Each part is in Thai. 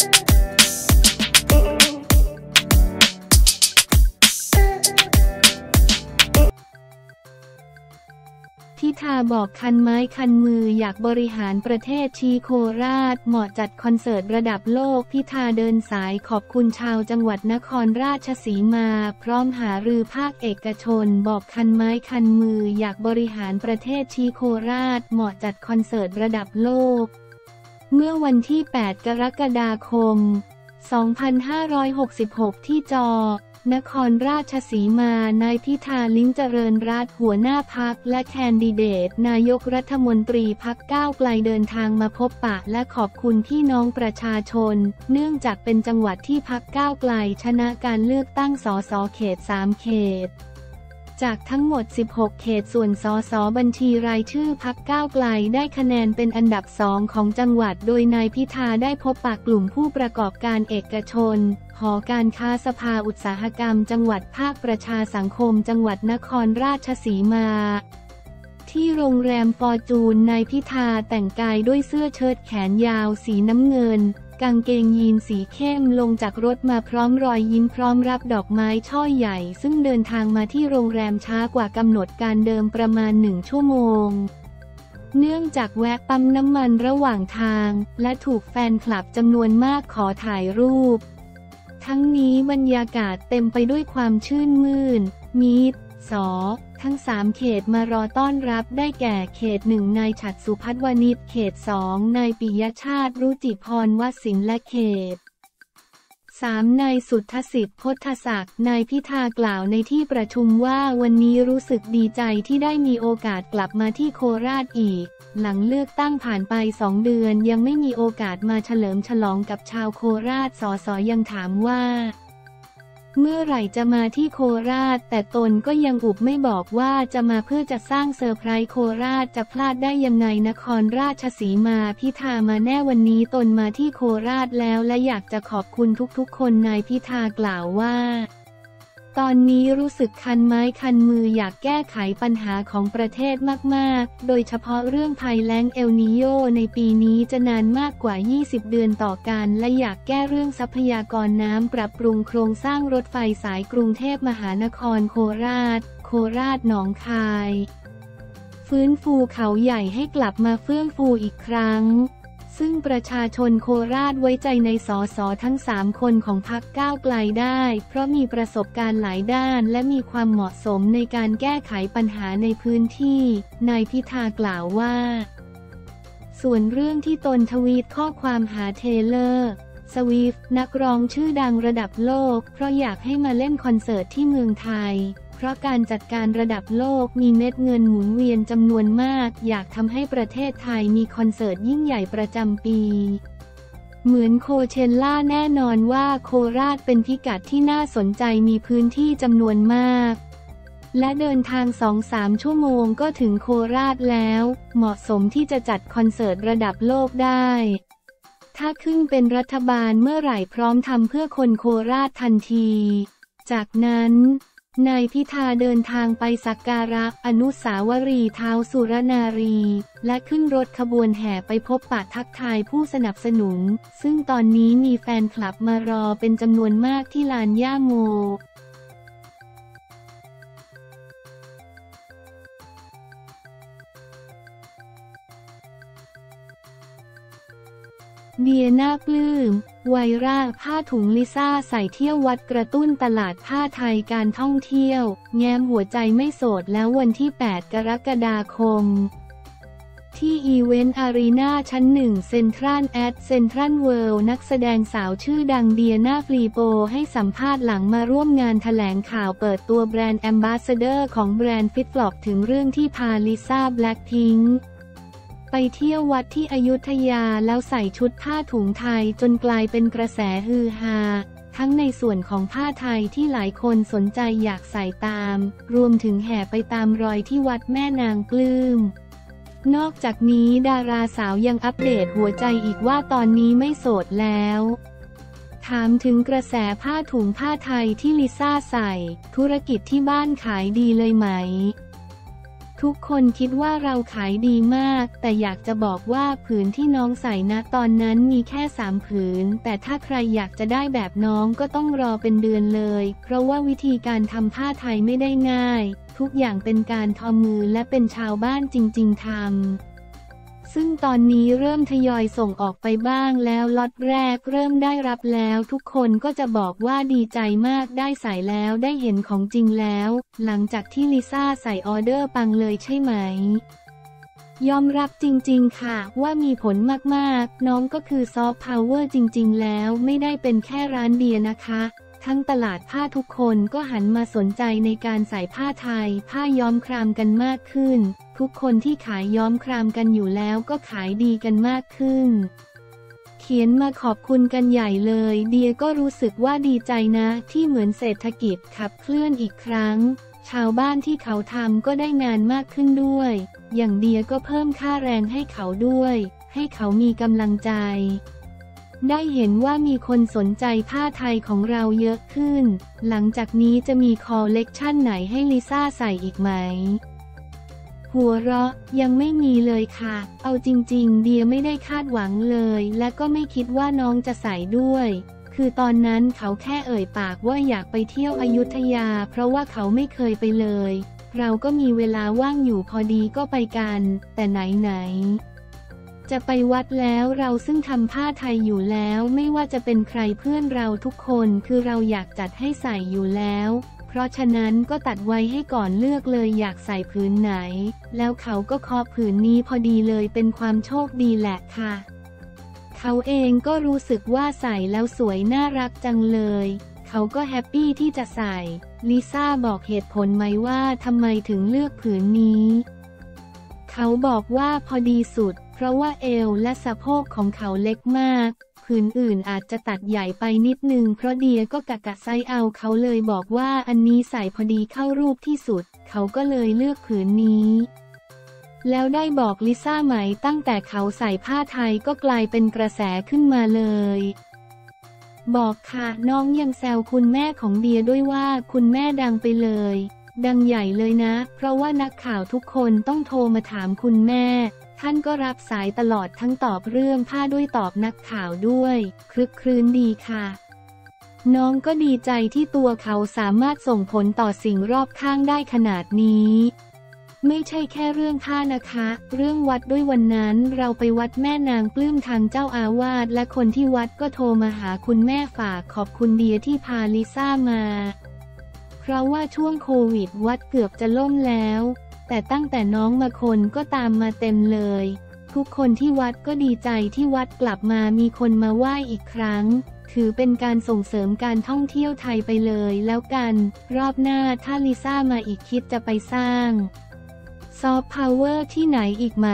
พิธาบอกคันไม้คันมืออยากบริหารประเทศชีโคราช เหมาะจัดคอนเสิร์ตระดับโลก พิธาเดินสายขอบคุณชาวจังหวัดนครราชสีมา พร้อมหารือภาคเอกชน บอกคันไม้คันมืออยากบริหารประเทศชีโคราช เหมาะจัดคอนเสิร์ตระดับโลก เมื่อวันที่ 8 กรกฎาคม 2566 ที่จอ นครราชสีมา นายพิธาลิ้มเจริญรัตหัวหน้าพักและแคนดิเดต นายกรัฐมนตรีพักก้าวไกลเดินทางมาพบปะและขอบคุณพี่น้องประชาชน เนื่องจากเป็นจังหวัดที่พักก้าวไกลชนะการเลือกตั้งสสเขต 3 เขต จากทั้งหมด 16 เขตส่วนสสบัญชีรายชื่อพักก้าวไกลได้คะแนนเป็นอันดับสองของจังหวัด โดยนายพิธาได้พบปะกลุ่มผู้ประกอบการเอกชน หอการค้าสภาอุตสาหกรรม จังหวัดภาคประชาสังคม จังหวัดนครราชสีมา ที่โรงแรมฟอร์จูนนายพิธาแต่งกายด้วยเสื้อเชิ้ตแขนยาวสีน้ำเงิน กางเกงยีนสีเข้มลงจากรถมาพร้อมรอยยิ้มพร้อมรับดอกไม้ช่อใหญ่ ซึ่งเดินทางมาที่โรงแรมช้ากว่ากำหนดการเดิมประมาณหนึ่งชั่วโมง เนื่องจากแวะปั๊มน้ำมันระหว่างทาง และถูกแฟนคลับจำนวนมากขอถ่ายรูป ทั้งนี้บรรยากาศเต็มไปด้วยความชื่นมื่นมีด ส ทั้งสามเขตมารอต้อนรับได้แก่เขตหนึ่งนายฉัดสุพัฒวณิชเขตสองนายปิยชาติรุจิพรวสินและเขต 3. นายสุทธสิทธิ์พทธศักดิ์นายพิธากล่าวในที่ประชุมว่าวันนี้รู้สึกดีใจที่ได้มีโอกาสกลับมาที่โคราชอีก หลังเลือกตั้งผ่านไปสองเดือนยังไม่มีโอกาสมาเฉลิมฉลองกับชาวโคราชสอสอยังถามว่า เมื่อไหร่จะมาที่โคราช แต่ตนก็ยังอุบไม่บอกว่าจะมาเพื่อจะสร้างเซอร์ไพรส์โคราชจะพลาดได้ยังไงนครราชสีมาพิธามาแน่วันนี้ตนมาที่โคราชแล้วและอยากจะขอบคุณทุกๆ คนนายพิธากล่าวว่า ตอนนี้รู้สึกคันไม้คันมืออยากแก้ไขปัญหาของประเทศมากๆ โดยเฉพาะเรื่องภัยแล้งเอลนิโยในปีนี้จะนานมากกว่า 20 เดือนต่อกัน และอยากแก้เรื่องทรัพยากรน้ำปรับปรุงโครงสร้างรถไฟสายกรุงเทพมหานครโคราช โคราชหนองคาย ฟื้นฟูเขาใหญ่ให้กลับมาเฟื่องฟูอีกครั้ง ซึ่งประชาชนโคราชไว้ใจในสสทั้ง 3 คนของพรรคก้าวไกลได้ เพราะมีประสบการณ์หลายด้านและมีความเหมาะสมในการแก้ไขปัญหาในพื้นที่ นายพิธากล่าวว่า ส่วนเรื่องที่ตนทวีตข้อความหา Taylor Swift นักร้องชื่อดังระดับโลก เพราะอยากให้มาเล่นคอนเสิร์ตที่เมืองไทย เพราะการจัดการระดับโลกมีเม็ดเงินหมุนเวียนจำนวนมาก อยากทำให้ประเทศไทยมีคอนเสิร์ตยิ่งใหญ่ประจำปี เหมือนโคเชลล่าแน่นอนว่าโคราชเป็นพิกัดที่น่าสนใจมีพื้นที่จำนวนมากและเดินทาง2-3ชั่วโมงก็ถึงโคราชแล้ว เหมาะสมที่จะจัดคอนเสิร์ตระดับโลกได้ ถ้าขึ้นเป็นรัฐบาลเมื่อไหร่พร้อมทำเพื่อคนโคราชทันที จากนั้น นายพิธาเดินทางไปสักการะอนุสาวรีย์เท้าสุรนารี และขึ้นรถขบวนแห่ไปพบปะทักทายผู้สนับสนุน ซึ่งตอนนี้มีแฟนคลับมารอเป็นจำนวนมากที่ลานย่าโม เดียนาปลื้ม ไวร่าผ้าถุงลิซ่าใส่เที่ยววัดกระตุ้นตลาดผ้าไทยการท่องเที่ยว แง้มหัวใจไม่โสดแล้ววันที่ 8 กรกฎาคม ที่ Event Arena ชั้นหนึ่งเซ็นทรัล at เซ็นทรัลเวิลด์นักแสดงสาวชื่อดังเดียน่าฟลีโปให้สัมภาษณ์หลังมาร่วมงานถแถลงข่าวเปิดตัว brand ambassador ของแบรนด์ FitFlop ถึงเรื่องที่พาลิซ่าแบล็คพิงค์ ไปเที่ยววัดที่อยุธยาแล้วใส่ชุดผ้าถุงไทยจนกลายเป็นกระแสฮือฮา ทั้งในส่วนของผ้าไทยที่หลายคนสนใจอยากใส่ตาม รวมถึงแห่ไปตามรอยที่วัดแม่นางปลื้ม นอกจากนี้ดาราสาวยังอัปเดตหัวใจอีกว่าตอนนี้ไม่โสดแล้ว ถามถึงกระแสผ้าถุงผ้าไทยที่ลิซ่าใส่ ธุรกิจที่บ้านขายดีเลยไหม ทุกคนคิดว่าเราขายดีมาก แต่อยากจะบอกว่าผืนที่น้องใส่นะตอนนั้นมีแค่สามผืน แต่ถ้าใครอยากจะได้แบบน้องก็ต้องรอเป็นเดือนเลย เพราะว่าวิธีการทำผ้าไทยไม่ได้ง่าย ทุกอย่างเป็นการทอมือและเป็นชาวบ้านจริง ๆทำ ซึ่งตอนนี้เริ่มทยอยส่งออกไปบ้างแล้วล็อตแรกเริ่มได้รับแล้วทุกคนก็จะบอกว่าดีใจมากได้ใส่แล้วได้เห็นของจริงแล้ว หลังจากที่ลิซ่าใส่ออเดอร์ปังเลยใช่ไหม ยอมรับจริงๆค่ะว่ามีผลมากๆ น้องก็คือซอฟต์พาวเวอร์จริงๆ แล้วไม่ได้เป็นแค่ร้านเดียนะคะทั้งตลาดผ้าทุกคนก็หันมาสนใจในการใส่ผ้าไทย ผ้าย้อมครามกันมากขึ้น ทุกคนที่ขายย้อมครามกันอยู่แล้วก็ขายดีกันมากขึ้น เขียนมาขอบคุณกันใหญ่เลย เดียก็รู้สึกว่าดีใจนะ ที่เหมือนเศรษฐกิจขับเคลื่อนอีกครั้ง ชาวบ้านที่เขาทำก็ได้งานมากขึ้นด้วย อย่างเดียก็เพิ่มค่าแรงให้เขาด้วย ให้เขามีกำลังใจ ได้เห็นว่ามีคนสนใจผ้าไทยของเราเยอะขึ้น หลังจากนี้จะมีคอลเลกชันไหนให้ลิซ่าใส่อีกไหม หัวเราะยังไม่มีเลยค่ะ เอาจริง ๆ เดียไม่ได้คาดหวังเลย และก็ไม่คิดว่าน้องจะใส่ด้วย คือตอนนั้นเขาแค่เอ่ยปากว่าอยากไปเที่ยวอยุธยา เพราะว่าเขาไม่เคยไปเลย เราก็มีเวลาว่างอยู่พอดีก็ไปกัน แต่ไหนไหนจะไปวัดแล้วเราซึ่งทำผ้าไทยอยู่แล้วไม่ว่าจะเป็นใครเพื่อนเราทุกคนคือเราอยากจัดให้ใส่อยู่แล้ว เพราะฉะนั้นก็ตัดไว้ให้ก่อนเลือกเลยอยากใส่ผืนไหน แล้วเขาก็ขอผืนนี้พอดีเลยเป็นความโชคดีแหละค่ะ เขาเองก็รู้สึกว่าใส่แล้วสวยน่ารักจังเลย เขาก็ happy ที่จะใส่ ลิซ่าบอกเหตุผลไหมว่าทำไมถึงเลือกผืนนี้ เขาบอกว่าพอดีสุด เพราะว่าเอวและสะโพกของเขาเล็กมาก ผืนอื่นอาจจะตัดใหญ่ไปนิดนึง เพราะเดียก็กะกะไซเอาเขาเลยบอกว่าอันนี้ใส่พอดีเข้ารูปที่สุด เขาก็เลยเลือกผืนนี้ แล้วได้บอกลิซ่าไหมตั้งแต่เขาใส่ผ้าไทยก็กลายเป็นกระแสขึ้นมาเลยบอกค่ะน้องยังแซวคุณแม่ของเดียด้วยว่าคุณแม่ดังไปเลย ดังใหญ่เลยนะ เพราะว่านักข่าวทุกคนต้องโทรมาถามคุณแม่ ท่านก็รับสายตลอดทั้งตอบเรื่องผ้าด้วยตอบนักข่าวด้วย คลึกครื้นดีค่ะ น้องก็ดีใจที่ตัวเขาสามารถส่งผลต่อสิ่งรอบข้างได้ขนาดนี้ไม่ใช่แค่เรื่องผ้านะคะ เรื่องวัดด้วยวันนั้นเราไปวัดแม่นางปลื้มทางเจ้าอาวาสและคนที่วัดก็โทรมาหาคุณแม่ฝากขอบคุณเดียที่พาลิซ่ามา เราะว่าช่วงโควิดวัดเกือบจะล่มแล้ว แต่ตั้งแต่น้องมาคนก็ตามมาเต็มเลย ทุกคนที่วัดก็ดีใจที่วัดกลับมามีคนมาไหว้อีกครั้ง ถือเป็นการส่งเสริมการท่องเที่ยวไทยไปเลยแล้วกัน รอบหน้าถ้าลิซ่ามาอีกคิดจะไปสร้าง soft power ที่ไหนอีกไหม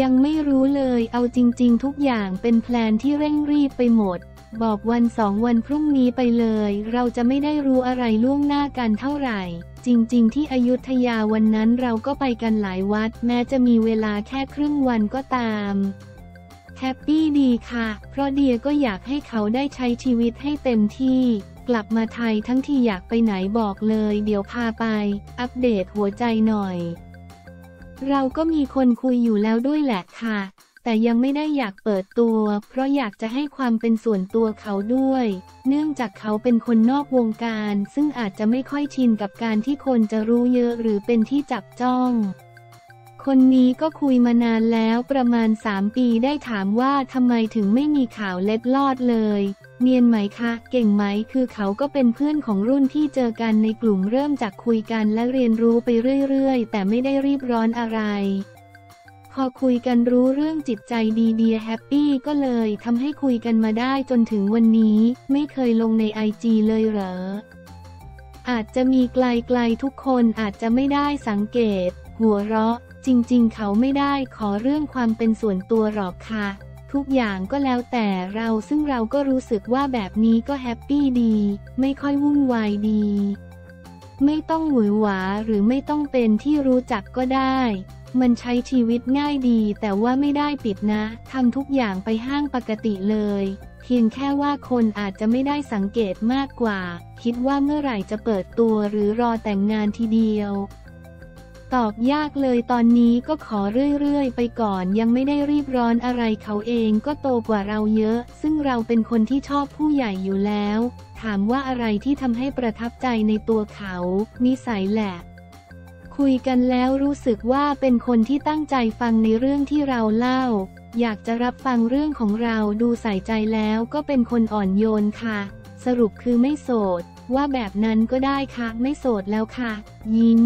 ยังไม่รู้เลยเอาจริง ๆ ทุกอย่างเป็น plan ที่เร่งรีบไปหมด บอกวันสองวันพรุ่งนี้ไปเลย เราจะไม่ได้รู้อะไรล่วงหน้ากันเท่าไหร่ จริง ๆ ที่อยุธยาวันนั้นเราก็ไปกันหลายวัด แม้จะมีเวลาแค่ครึ่งวันก็ตามแฮปปี้ดีค่ะ เพราะเดียก็อยากให้เขาได้ใช้ชีวิตให้เต็มที่ กลับมาไทยทั้งที่อยากไปไหนบอกเลย เดี๋ยวพาไป อัปเดตหัวใจหน่อย เราก็มีคนคุยอยู่แล้วด้วยแหละค่ะ แต่ยังไม่ได้อยากเปิดตัว เพราะอยากจะให้ความเป็นส่วนตัวเขาด้วย เนื่องจากเขาเป็นคนนอกวงการ ซึ่งอาจจะไม่ค่อยชินกับการที่คนจะรู้เยอะหรือเป็นที่จับจ้อง คนนี้ก็คุยมานานแล้วประมาณ 3 ปีได้ถามว่าทำไมถึงไม่มีข่าวเล็ดลอดเลย เนียนไหมคะ เก่งไหมคือเขาก็เป็นเพื่อนของรุ่นที่เจอกันในกลุ่มเริ่มจากคุยกันและเรียนรู้ไปเรื่อยๆ แต่ไม่ได้รีบร้อนอะไร พอคุยกันรู้เรื่องจิตใจดีเดียร์ happy ก็เลยทำให้คุยกันมาได้จนถึงวันนี้ไม่เคยลงใน IG เลยเหรอ อาจจะมีไกลๆทุกคนอาจจะไม่ได้สังเกต หัวเราะ จริงๆ เขาไม่ได้ขอเรื่องความเป็นส่วนตัวหรอกค่ะ ทุกอย่างก็แล้วแต่เราซึ่งเราก็รู้สึกว่าแบบนี้ก็ happy ดี ไม่ค่อยวุ่นวายดีไม่ต้องหวือหวาหรือไม่ต้องเป็นที่รู้จักก็ได้ มันใช้ชีวิตง่ายดี แต่ว่าไม่ได้ปิดนะ ทำทุกอย่างไปห้างปกติเลย เพียงแค่ว่าคนอาจจะไม่ได้สังเกตมากกว่า คิดว่าเมื่อไหร่จะเปิดตัวหรือรอแต่งงานทีเดียว ตอบยากเลยตอนนี้ก็ขอเรื่อยๆ ไปก่อนยังไม่ได้รีบร้อนอะไรเขาเองก็โตกว่าเราเยอะ ซึ่งเราเป็นคนที่ชอบผู้ใหญ่อยู่แล้ว ถามว่าอะไรที่ทำให้ประทับใจในตัวเขา นิสัยแหละ คุยกันแล้วรู้สึกว่าเป็นคนที่ตั้งใจฟังในเรื่องที่เราเล่า อยากจะรับฟังเรื่องของเราดูใส่ใจแล้วก็เป็นคนอ่อนโยนค่ะ สรุปคือไม่โสด ว่าแบบนั้นก็ได้ค่ะ ไม่โสดแล้วค่ะ ยิ้ม